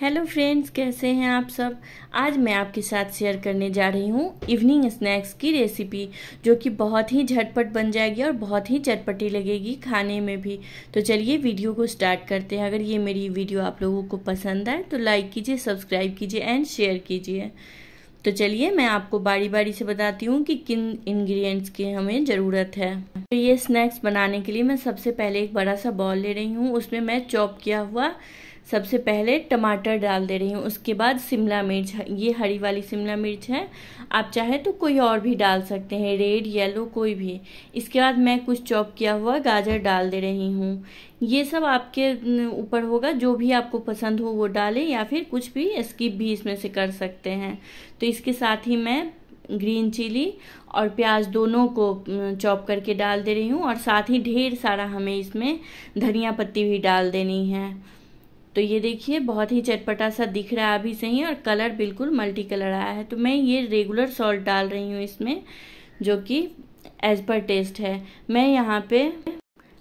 Hello friends, कैसे हैं आप सब? आज मैं आपके साथ शेयर करने जा रही हूँ इवनिंग स्नैक्स की रेसिपी, जो कि बहुत ही झटपट बन जाएगी और बहुत ही चटपटी लगेगी खाने में भी। तो चलिए वीडियो को स्टार्ट करते हैं। अगर ये मेरी वीडियो आप लोगों को पसंद आए तो लाइक कीजिए, सब्सक्राइब कीजिए एंड शेयर कीजिए। तो चलिए मैं आपको बारी बारी से बताती हूँ कि किन इंग्रेडिएंट्स की हमें ज़रूरत है। तो ये स्नैक्स बनाने के लिए मैं सबसे पहले एक बड़ा सा बॉल ले रही हूँ। उसमें मैं चॉप किया हुआ सबसे पहले टमाटर डाल दे रही हूँ, उसके बाद शिमला मिर्च, ये हरी वाली शिमला मिर्च है। आप चाहे तो कोई और भी डाल सकते हैं, रेड, येलो, कोई भी। इसके बाद मैं कुछ चॉप किया हुआ गाजर डाल दे रही हूँ। ये सब आपके ऊपर होगा, जो भी आपको पसंद हो वो डालें या फिर कुछ भी स्किप भी इसमें से कर सकते हैं। तो इसके साथ ही मैं ग्रीन चिली और प्याज दोनों को चॉप करके डाल दे रही हूँ और साथ ही ढेर सारा हमें इसमें धनिया पत्ती भी डाल देनी है। तो ये देखिए, बहुत ही चटपटा सा दिख रहा है अभी से ही और कलर बिल्कुल मल्टी कलर आया है। तो मैं ये रेगुलर सॉल्ट डाल रही हूँ इसमें, जो कि एज पर टेस्ट है। मैं यहाँ पे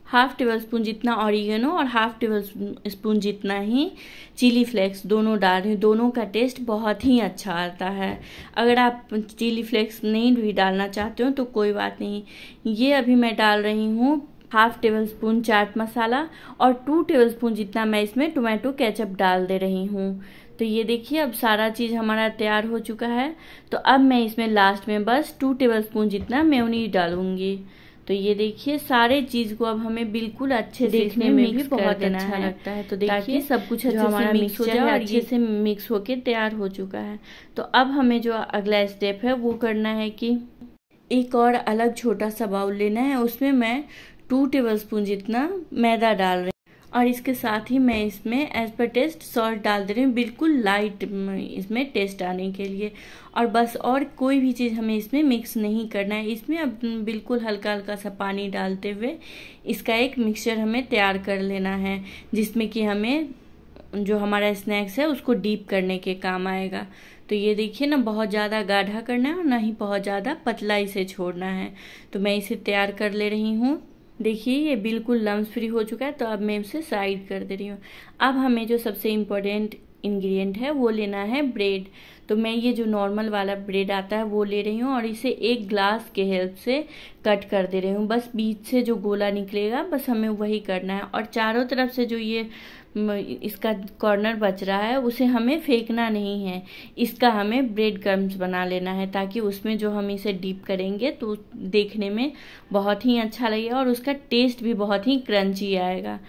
हाफ़ टेबल स्पून जितना ऑरिगेनो और हाफ़ टेबल स्पून जितना ही चिली फ्लेक्स दोनों डाल रही हूँ। दोनों का टेस्ट बहुत ही अच्छा आता है। अगर आप चिली फ्लेक्स नहीं भी डालना चाहते हो तो कोई बात नहीं। ये अभी मैं डाल रही हूँ half tablespoon chaat masala और टू टेबल स्पून जितना मैं इसमें टोमेटो केचप डाल दे रही हूँ। तो ये देखिए अब सारा चीज़ हमारा तैयार हो चुका है। तो अब मैं इसमें लास्ट में बस टू टेबल स्पून जितना मेयोनीज डालूँगी। तो ये देखिए सारे चीज़ को अब हमें बिल्कुल अच्छे देखने में में भी बहुत अच्छा लगता है। तो देखिए सब कुछ अच्छे हमारा मिक्स हो जाए और अच्छे से मिक्स होके तैयार हो चुका है। तो अब हमें जो अगला स्टेप है वो करना है कि एक और अलग छोटा सा बाउल लेना है। उसमें मैं टू टेबल स्पून जितना मैदा डाल रही और इसके साथ ही मैं इसमें एज पर टेस्ट सॉल्ट डाल दे रही हूँ, बिल्कुल लाइट इसमें टेस्ट आने के लिए। और बस और कोई भी चीज़ हमें इसमें मिक्स नहीं करना है। इसमें अब बिल्कुल हल्का हल्का सा पानी डालते हुए इसका एक मिक्सचर हमें तैयार कर लेना है, जिसमें कि हमें जो हमारा स्नैक्स है उसको डीप करने के काम आएगा। तो ये देखिए ना, बहुत ज़्यादा गाढ़ा करना है और ना ही बहुत ज़्यादा पतला इसे छोड़ना है। तो मैं इसे तैयार कर ले रही हूँ। देखिए, ये बिल्कुल लम्स फ्री हो चुका है तो अब मैं इसे साइड कर दे रही हूँ। अब हमें जो सबसे इम्पोर्टेंट इंग्रेडिएंट है, वो लेना है ब्रेड। तो मैं ये जो नॉर्मल वाला ब्रेड आता है, वो ले रही हूँ और इसे एक ग्लास के हेल्प से कट कर दे रही हूँ। बस बीच से जो गोला निकलेगा, बस हमें वही करना है। और चारों तरफ़ से जो ये इसका कॉर्नर बच रहा है, उसे हमें फेंकना नहीं है। इसका हमें ब्रेड क्रम्स बना लेना है, ताकि उसमें जो हम इसे डीप करेंगे तो देखने में बहुत ही अच्छा लगेगा और उसका टेस्ट भी बहुत ही क्रंची आएगा।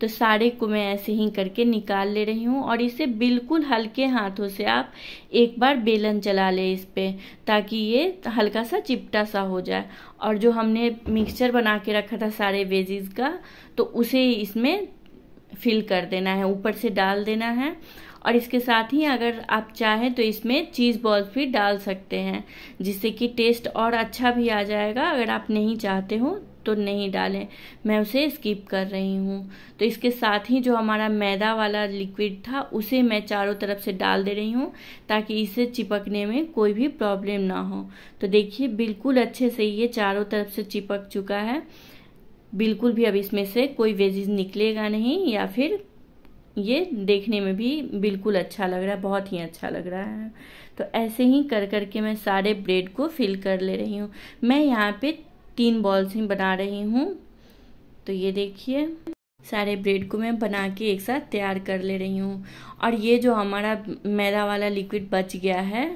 तो सारे को मैं ऐसे ही करके निकाल ले रही हूँ और इसे बिल्कुल हल्के हाथों से आप एक बार बेलन चला ले इस पर ताकि ये हल्का सा चिपटा सा हो जाए। और जो हमने मिक्सचर बना के रखा था सारे वेजीज का तो उसे इसमें फिल कर देना है, ऊपर से डाल देना है। और इसके साथ ही अगर आप चाहें तो इसमें चीज़ बॉल्स भी डाल सकते हैं, जिससे कि टेस्ट और अच्छा भी आ जाएगा। अगर आप नहीं चाहते हो तो नहीं डालें। मैं उसे स्किप कर रही हूँ। तो इसके साथ ही जो हमारा मैदा वाला लिक्विड था, उसे मैं चारों तरफ़ से डाल दे रही हूँ, ताकि इसे चिपकने में कोई भी प्रॉब्लम ना हो। तो देखिए, बिल्कुल अच्छे से ये चारों तरफ़ से चिपक चुका है। बिल्कुल भी अब इसमें से कोई वेजिज निकलेगा नहीं, या फिर ये देखने में भी बिल्कुल अच्छा लग रहा है, बहुत ही अच्छा लग रहा है। तो ऐसे ही कर करके मैं सारे ब्रेड को फिल कर ले रही हूँ। मैं यहाँ पे तीन बॉल्स ही बना रही हूँ। तो ये देखिए, सारे ब्रेड को मैं बना के एक साथ तैयार कर ले रही हूँ। और ये जो हमारा मैदा वाला लिक्विड बच गया है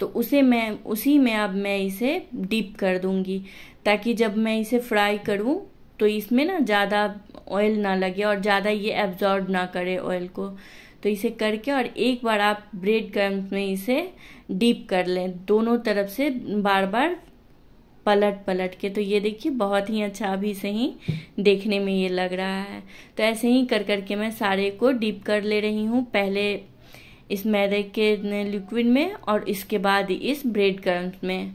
तो उसे मैं, उसी में अब मैं इसे डीप कर दूँगी। ताकि जब मैं इसे फ्राई करूँ तो इसमें ना ज़्यादा ऑयल ना लगे और ज़्यादा ये एब्जॉर्ब ना करे ऑयल को। तो इसे करके और एक बार आप ब्रेड क्रम्स में इसे डीप कर लें। दोनों तरफ़ से बार बार पलट पलट के। तो ये देखिए, बहुत ही अच्छा अभी से ही देखने में ये लग रहा है। तो ऐसे ही कर करके मैं सारे को डीप कर ले रही हूँ। पहले इस मैदे के लिक्विड में और इसके बाद इस ब्रेड क्रम्स में।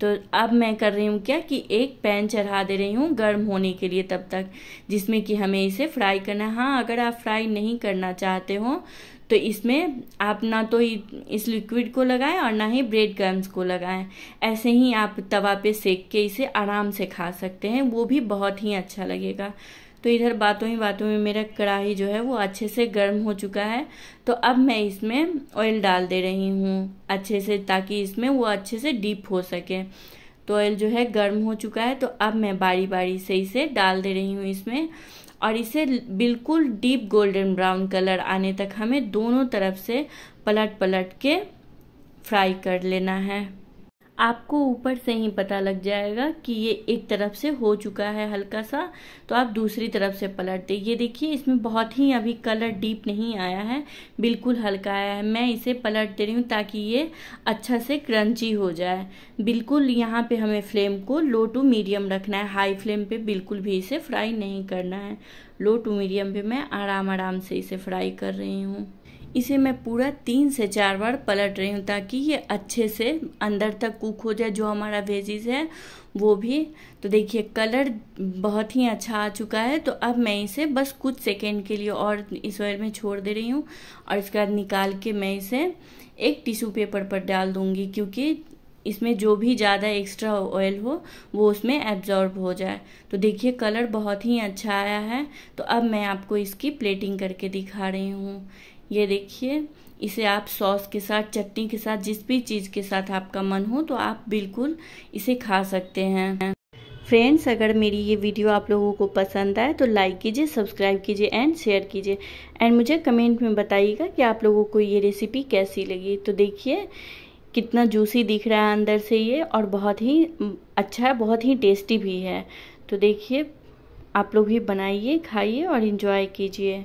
तो अब मैं कर रही हूँ क्या कि एक पैन चढ़ा दे रही हूँ गर्म होने के लिए तब तक, जिसमें कि हमें इसे फ्राई करना है। हाँ अगर आप फ्राई नहीं करना चाहते हो तो इसमें आप ना तो इस लिक्विड को लगाएँ और ना ही ब्रेड क्रम्स को लगाएँ। ऐसे ही आप तवा पे सेक के इसे आराम से खा सकते हैं, वो भी बहुत ही अच्छा लगेगा। तो इधर बातों ही बातों में मेरा कढ़ाई जो है वो अच्छे से गर्म हो चुका है। तो अब मैं इसमें ऑयल डाल दे रही हूँ अच्छे से ताकि इसमें वो अच्छे से डीप हो सके। तो ऑयल जो है गर्म हो चुका है तो अब मैं बारी बारी से इसे डाल दे रही हूँ इसमें। और इसे बिल्कुल डीप गोल्डन ब्राउन कलर आने तक हमें दोनों तरफ़ से पलट पलट के फ्राई कर लेना है। आपको ऊपर से ही पता लग जाएगा कि ये एक तरफ़ से हो चुका है हल्का सा तो आप दूसरी तरफ़ से पलट दे ये देखिए, इसमें बहुत ही अभी कलर डीप नहीं आया है, बिल्कुल हल्का आया है। मैं इसे पलट दे रही हूँ ताकि ये अच्छा से क्रंची हो जाए। बिल्कुल यहाँ पे हमें फ्लेम को लो टू मीडियम रखना है। हाई फ्लेम पे बिल्कुल भी इसे फ्राई नहीं करना है। लो टू मीडियम पे मैं आराम आराम से इसे फ्राई कर रही हूँ। इसे मैं पूरा तीन से चार बार पलट रही हूँ ताकि ये अच्छे से अंदर तक कुक हो जाए, जो हमारा वेजिज है, वो भी। तो देखिए, कलर बहुत ही अच्छा आ चुका है। तो अब मैं इसे बस कुछ सेकेंड के लिए और इस ऑयल में छोड़ दे रही हूँ और इसके बाद निकाल के मैं इसे एक टिश्यू पेपर पर डाल दूँगी क्योंकि इसमें जो भी ज़्यादा एक्स्ट्रा ऑयल हो, वो उसमें एब्जॉर्ब हो जाए। तो देखिए, कलर बहुत ही अच्छा आया है। तो अब मैं आपको इसकी प्लेटिंग करके दिखा रही हूँ। ये देखिए, इसे आप सॉस के साथ, चटनी के साथ, जिस भी चीज़ के साथ आपका मन हो तो आप बिल्कुल इसे खा सकते हैं। फ्रेंड्स, अगर मेरी ये वीडियो आप लोगों को पसंद आए तो लाइक कीजिए, सब्सक्राइब कीजिए एंड शेयर कीजिए। एंड मुझे कमेंट में बताइएगा कि आप लोगों को ये रेसिपी कैसी लगी। तो देखिए, कितना जूसी दिख रहा है अंदर से ये, और बहुत ही अच्छा है, बहुत ही टेस्टी भी है। तो देखिए, आप लोग भी बनाइए, खाइए और इन्जॉय कीजिए।